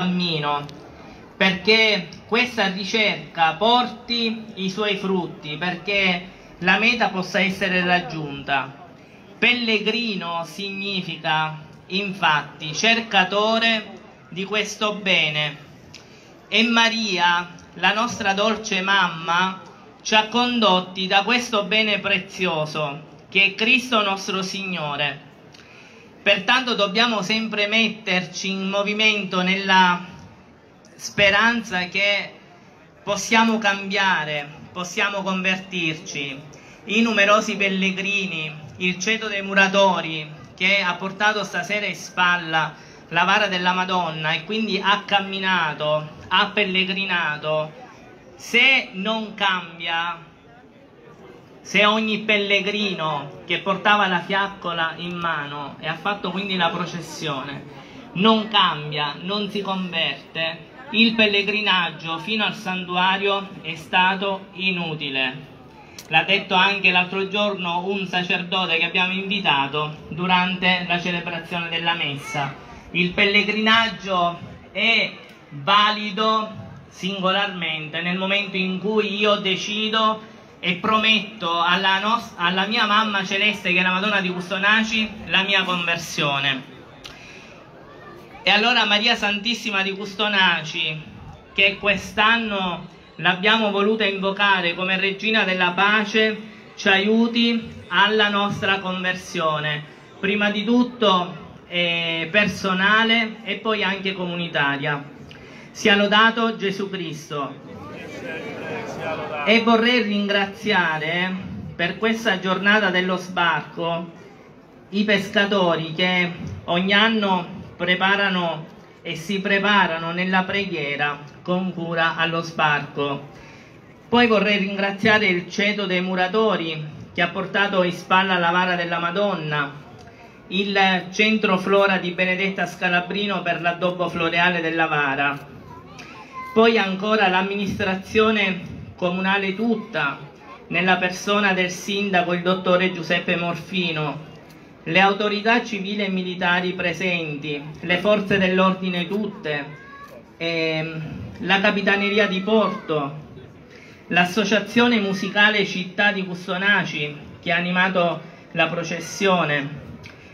cammino perché questa ricerca porti i suoi frutti, perché la meta possa essere raggiunta. Pellegrino significa infatti cercatore di questo bene e Maria, la nostra dolce mamma, ci ha condotti da questo bene prezioso che è Cristo nostro Signore. Pertanto dobbiamo sempre metterci in movimento nella speranza che possiamo cambiare, possiamo convertirci. I numerosi pellegrini, il ceto dei muratori che ha portato stasera in spalla la vara della Madonna e quindi ha camminato, ha pellegrinato, se non cambia, se ogni pellegrino che portava la fiaccola in mano e ha fatto quindi la processione non cambia, non si converte, il pellegrinaggio fino al santuario è stato inutile. L'ha detto anche l'altro giorno un sacerdote che abbiamo invitato durante la celebrazione della messa. Il pellegrinaggio è valido singolarmente nel momento in cui io decido e prometto alla, alla mia mamma celeste che è la Madonna di Custonaci la mia conversione. E allora Maria Santissima di Custonaci, che quest'anno l'abbiamo voluta invocare come regina della pace, ci aiuti alla nostra conversione, prima di tutto eh, personale e poi anche comunitaria. Sia lodato Gesù Cristo. E vorrei ringraziare per questa giornata dello sbarco i pescatori che ogni anno preparano e si preparano nella preghiera con cura allo sbarco. Poi vorrei ringraziare il ceto dei muratori che ha portato in spalla la vara della Madonna, il centro flora di Benedetta Scalabrino per l'addobbo floreale della vara, poi ancora l'amministrazione comunale tutta, nella persona del sindaco il dottore Giuseppe Morfino, le autorità civili e militari presenti, le forze dell'ordine tutte, ehm, la Capitaneria di Porto, l'associazione musicale Città di Custonaci che ha animato la processione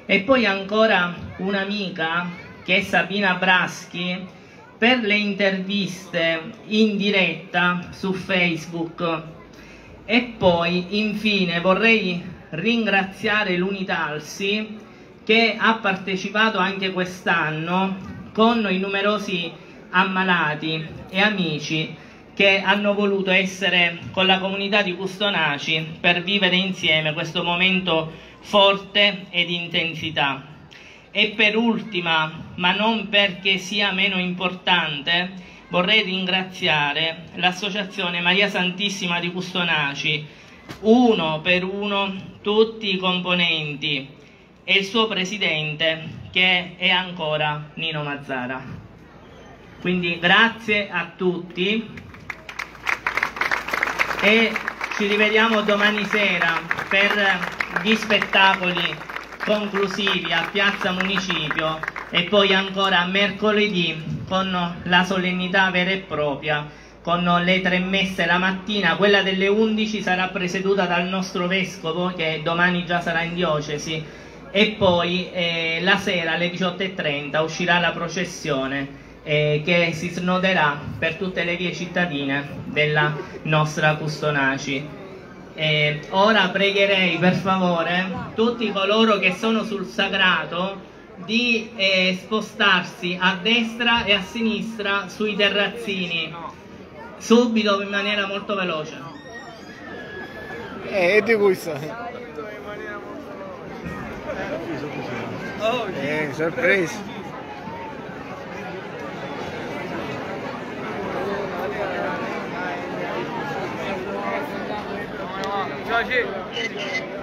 e poi ancora un'amica che è Sabina Braschi per le interviste in diretta su Facebook e poi infine vorrei ringraziare l'Unitalsi che ha partecipato anche quest'anno con i numerosi ammalati e amici che hanno voluto essere con la comunità di Custonaci per vivere insieme questo momento forte ed intensità. E per ultima, ma non perché sia meno importante, vorrei ringraziare l'Associazione Maria Santissima di Custonaci uno per uno tutti i componenti e il suo presidente che è ancora Nino Mazzara. Quindi grazie a tutti e ci rivediamo domani sera per gli spettacoli conclusivi a Piazza Municipio e poi ancora mercoledì con la solennità vera e propria con le tre messe la mattina, quella delle 11 sarà presieduta dal nostro vescovo che domani già sarà in diocesi e poi eh, la sera alle 18.30 uscirà la processione eh, che si snoderà per tutte le vie cittadine della nostra Custonaci. Eh, ora pregherei per favore tutti coloro che sono sul sagrato di eh, spostarsi a destra e a sinistra sui terrazzini subito in maniera molto veloce. Eh, di questo. Oh, eh, sorpresa. Jorge.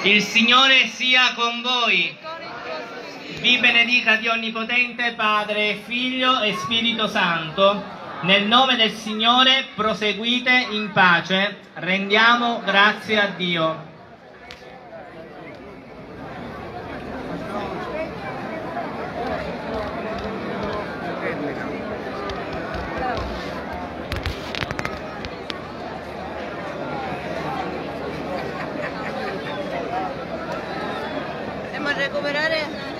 Ciao, Signore sia con voi. Vi benedica Dio Onnipotente, Padre, Figlio e Spirito Santo. Nel nome del Signore proseguite in pace. Rendiamo grazie a Dio. recuperar es